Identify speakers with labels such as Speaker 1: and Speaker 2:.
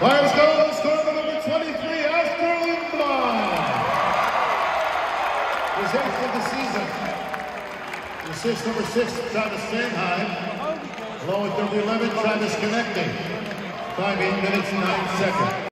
Speaker 1: Lions go, score the number 23, Oskar Lindblom. His eighth of the season. Assist number six, Travis Sanheim. Along with number 11, Travis Konecny. Five 8 minutes, 9 seconds.